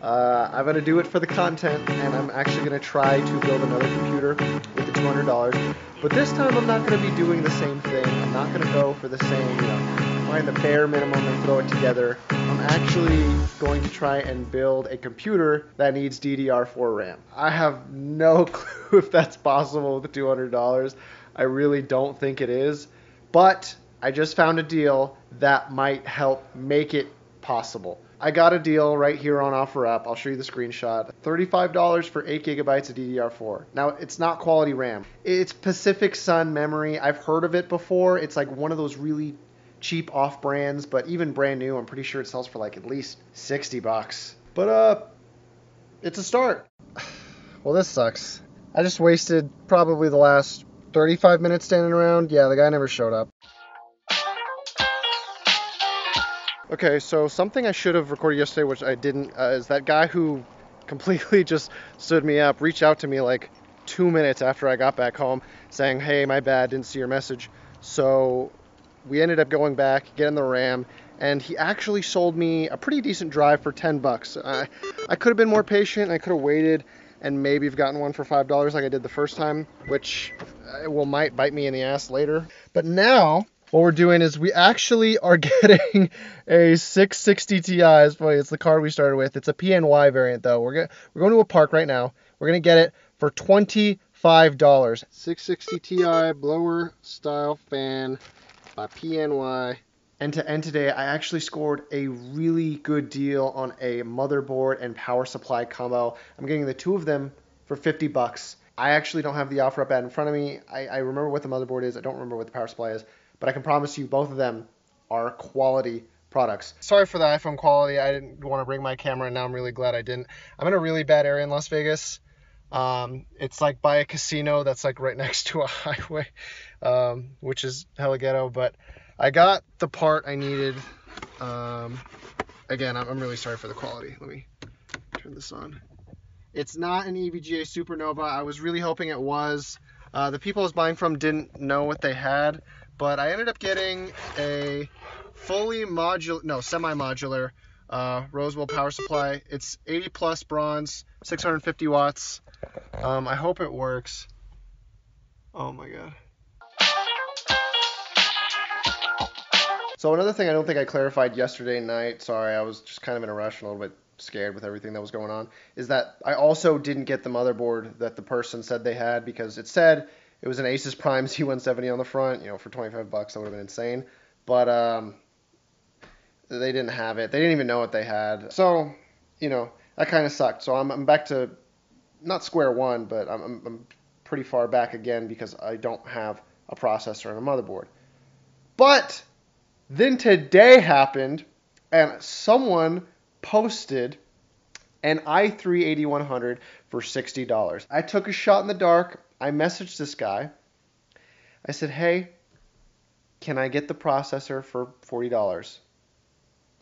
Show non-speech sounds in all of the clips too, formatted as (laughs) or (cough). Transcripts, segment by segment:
Uh, I'm gonna do it for the content, and I'm actually gonna try to build another computer with the $200. But this time, I'm not gonna be doing the same thing. I'm not gonna go for the same, you know, find the bare minimum and throw it together. I'm actually going to try and build a computer that needs DDR4 RAM. I have no (laughs) clue if that's possible with the $200. I really don't think it is, but I just found a deal that might help make it possible. I got a deal right here on OfferUp. I'll show you the screenshot. $35 for 8 gigabytes of DDR4. Now, it's not quality RAM. It's Pacific Sun memory. I've heard of it before. It's like one of those really cheap off brands, but even brand new, I'm pretty sure it sells for like at least 60 bucks. But uh it's a start. (sighs) Well, this sucks. I just wasted probably the last 35 minutes standing around. Yeah, the guy never showed up. Okay, so something I should have recorded yesterday, which I didn't, uh, is that guy who (laughs) completely just stood me up, reached out to me like two minutes after I got back home, saying, "Hey, my bad, didn't see your message." So we ended up going back, getting the RAM, and he actually sold me a pretty decent drive for 10 bucks. I, I could have been more patient. I could have waited and maybe have gotten one for five dollars like I did the first time, which uh, will might bite me in the ass later. But now what we're doing is we actually are (laughs) getting a 660 Ti. It's the card we started with. It's a PNY variant though. We're going we're going to a park right now. We're gonna get it for twenty five dollars. 660 Ti blower style fan by PNY. And to end today, I actually scored a really good deal on a motherboard and power supply combo. I'm getting the two of them for 50 bucks. I actually don't have the offer up ad in front of me. I, I remember what the motherboard is. I don't remember what the power supply is, but I can promise you both of them are quality products. Sorry for the iPhone quality. I didn't want to bring my camera, and now I'm really glad I didn't. I'm in a really bad area in Las Vegas. Um, it's like by a casino that's like right (laughs) next to a highway, um, which is hella ghetto. But I got the part I needed. Um, again, I'm, I'm really sorry for the quality. Let me turn this on. It's not an EVGA Supernova. I was really hoping it was. Uh, the people I was buying from didn't know what they had, but I ended up getting a fully modular, no, semi-modular uh, Rosewill power supply. It's 80 plus bronze, 650 watts. Um, I hope it works. Oh my god. So another thing I don't think I clarified yesterday night, sorry, I was just kind of in a rush and a little bit scared with everything that was going on, is that I also didn't get the motherboard that the person said they had because it said it was an Asus Prime Z170 on the front, you know, for 25 bucks that would have been insane. But um, they didn't have it. They didn't even know what they had. So, you know, that kind of sucked. So I'm, I'm back to not square one, but I'm, I'm, I'm pretty far back again because I don't have a processor and a motherboard. But then today happened, and someone posted an i3 8100 for $60. I took a shot in the dark. I messaged this guy. I said, hey, can I get the processor for $40?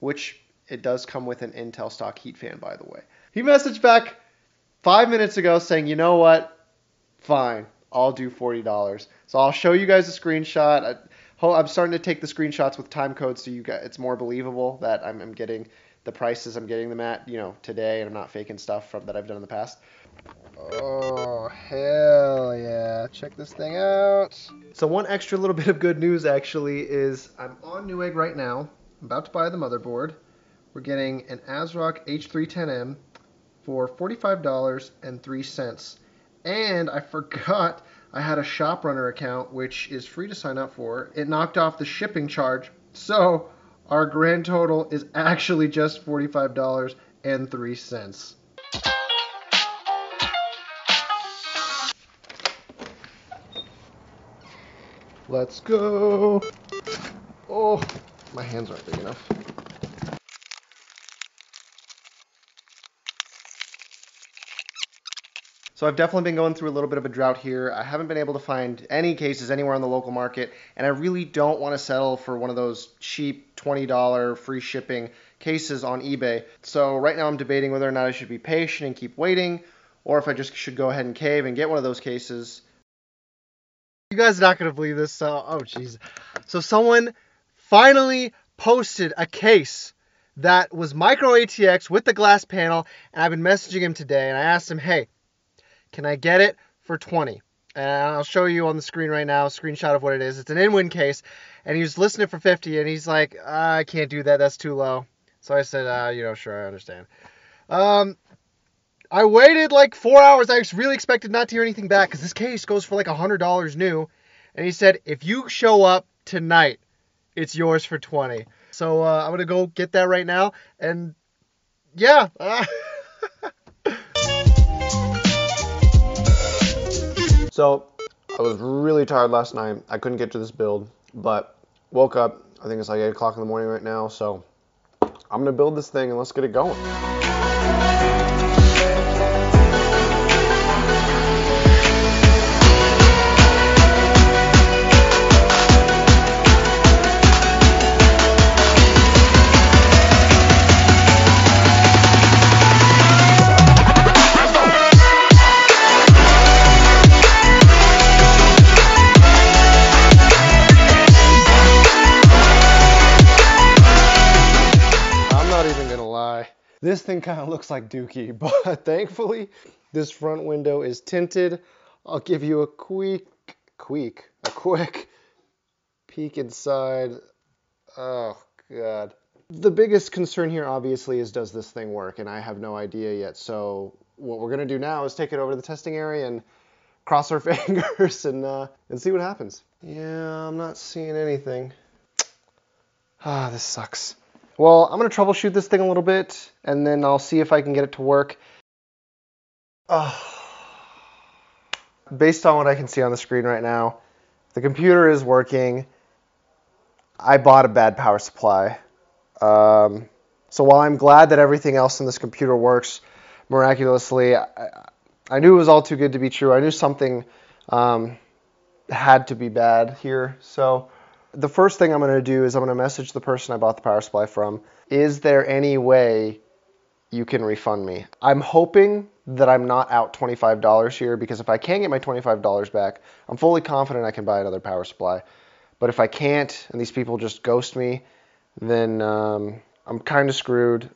Which it does come with an Intel stock heat fan, by the way. He messaged back five minutes ago saying, you know what? Fine, I'll do $40. So I'll show you guys a screenshot. I, I'm starting to take the screenshots with time codes so you guys, it's more believable that I'm, I'm getting the prices I'm getting them at, you know, today, and I'm not faking stuff from that I've done in the past. Oh, hell yeah. Check this thing out. So one extra little (laughs) bit of good news actually is I'm on Newegg right now. I'm about to buy the motherboard. We're getting an ASRock H310M for $45.03. And I forgot I had a ShopRunner account, which is free to sign up for. It knocked off the shipping charge. So our grand total is actually just $45.03. Let's go. Oh, my hands aren't big enough. So I've definitely been going through a little bit of a drought here. I haven't been able to find any cases anywhere on the local market, and I really don't want to settle for one of those cheap $20 free shipping cases on eBay. So right now I'm debating whether or not I should be patient and keep waiting, or if I just should go ahead and cave and get one of those cases. You guys are not going to believe this. So, oh, jeez. So someone finally posted a case that was micro ATX with the glass panel, and I've been messaging him today, and I asked him, hey, can I get it for 20? And I'll show you on the screen right now a screenshot of what it is. It's an Inwin case, and he was listing it for 50, and he's like, I can't do that, that's too low. So I said, uh, you know, sure, I understand. Um, I waited like four hours. I really expected not to hear anything back because this case goes for like a hundred dollars new. And he said, if you show up tonight, it's yours for 20. So uh, I'm gonna go get that right now. And yeah. (laughs) so I was really tired last night. I couldn't get to this build, but woke up. I think it's like 8 o'clock in the morning right now. So I'm gonna build this thing and let's get it going. This thing kind of looks like Dookie, (laughs) but thankfully this front window is tinted. I'll give you a quick, quick, a quick peek inside. Oh God. The biggest concern here obviously is does this thing work? And I have no idea yet. So what we're gonna do now is take it over to the testing area and cross our (laughs) fingers and uh, and see what happens. Yeah, I'm not seeing anything. Ah, this sucks. Well, I'm going to troubleshoot this thing a little bit, and then I'll see if I can get it to work. Oh. (sighs) Based on what I can see on the screen right now, the computer is working. I bought a bad power supply. Um, so while I'm glad that everything else in this computer works miraculously, I, I knew it was all too good to be true. I knew something um, had to be bad here. So the first thing I'm going to do is I'm going to message the person I bought the power supply from. Is there any way you can refund me? I'm hoping that I'm not out $25 here because if I can get my $25 back, I'm fully confident I can buy another power supply. But if I can't and these people just ghost me, then um, I'm kind of screwed.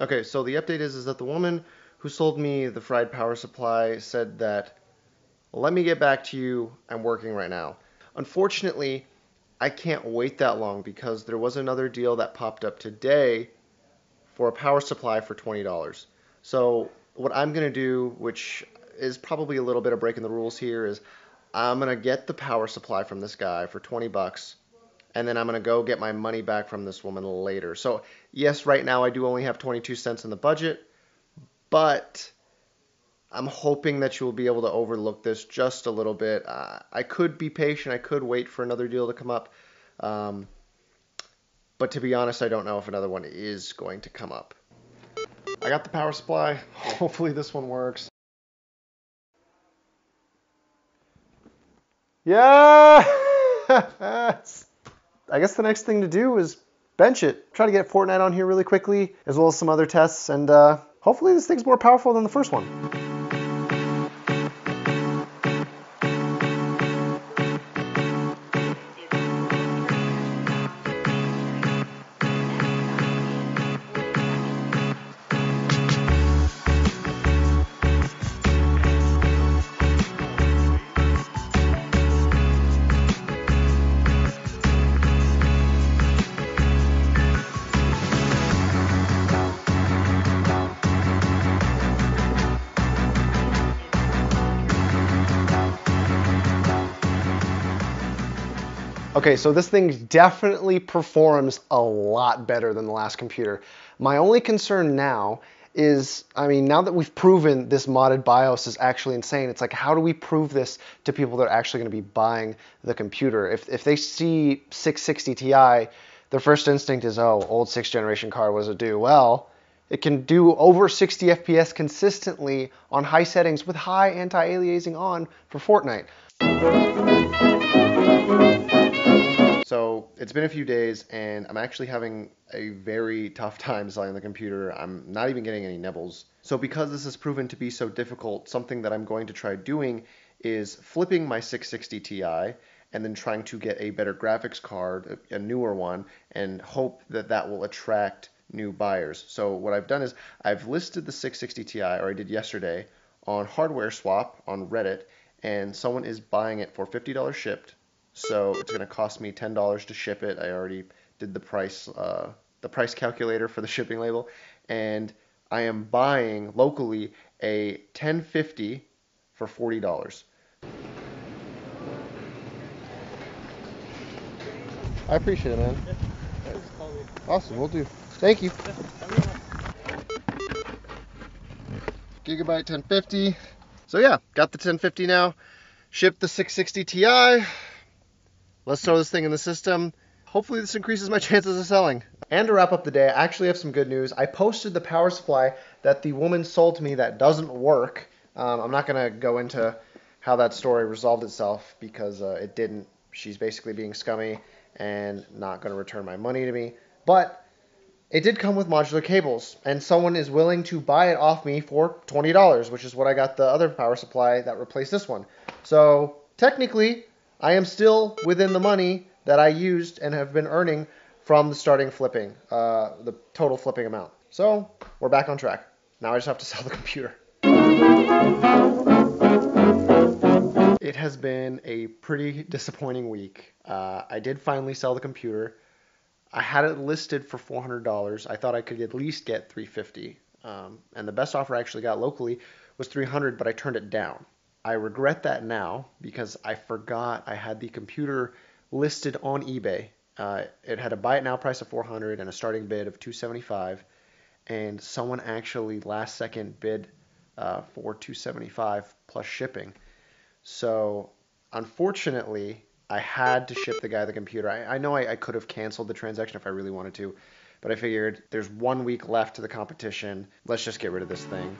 Okay, so the update is, is that the woman who sold me the fried power supply said that let me get back to you. I'm working right now. Unfortunately, I can't wait that long because there was another deal that popped up today for a power supply for $20. So what I'm going to do, which is probably a little bit of breaking the rules here, is I'm going to get the power supply from this guy for 20 bucks and then I'm going to go get my money back from this woman later. So, yes, right now I do only have 22 cents in the budget, but I'm hoping that you'll be able to overlook this just a little bit. Uh, I could be patient. I could wait for another deal to come up. Um, but to be honest, I don't know if another one is going to come up. I got the power supply. (laughs) Hopefully this one works. Yeah! (laughs) I guess the next thing to do is bench it. Try to get Fortnite on here really quickly, as well as some other tests, and uh, hopefully this thing's more powerful than the first one. Okay, so this thing definitely performs a lot better than the last computer. My only concern now is, I mean, now that we've proven this modded BIOS is actually insane, it's like, how do we prove this to people that are actually going to be buying the computer? If, if they see 660 Ti, their first instinct is, oh, old sixth generation card was a do. Well, it can do over 60 FPS consistently on high settings with high anti-aliasing on for Fortnite. So it's been a few days, and I'm actually having a very tough time selling the computer. I'm not even getting any nibbles. So because this has proven to be so difficult, something that I'm going to try doing is flipping my 660 Ti and then trying to get a better graphics card, a, newer one, and hope that that will attract new buyers. So what I've done is I've listed the 660 Ti, or I did yesterday, on Hardware Swap on Reddit, and someone is buying it for $50 shipped. So it's going to cost me $10 to ship it. I already did the price uh, the price calculator for the (laughs) shipping label, and I am buying locally a 1050 for $40. I appreciate it, man. Awesome, we'll do. Thank you. Gigabyte 1050. So yeah, got the 1050 now. Shipped the 660 Ti. Let's throw this thing in the system. Hopefully this increases my (laughs) chances of selling. And to wrap up the day, I actually have some good news. I posted the power supply that the woman sold to me that doesn't work. Um, I'm not going to go into how that story resolved itself because uh, it didn't. She's basically being scummy and not going to return my money to me. But it did come with modular cables, and someone is willing to buy it off me for $20, which is what I got the other power supply that replaced this one. So technically, I am still within the money that I used and have been earning from the starting flipping, uh, the total flipping amount. So we're back on track. Now I just have to (laughs) sell the computer. It has been a pretty disappointing week. Uh, I did finally sell the computer. I had it listed for $400. I thought I could at least get 350. Um, and the best offer I actually got locally was 300, but I turned it down. I regret that now because I forgot I had the computer listed on eBay. Uh, it had a buy it now price of 400 and a starting bid of 275, and someone actually last second bid uh, for 275 plus shipping. So unfortunately, I had to ship the guy the computer. I, I know I, I could have canceled the transaction if I really wanted to, but I figured there's one week left to the competition. Let's just get rid of this thing.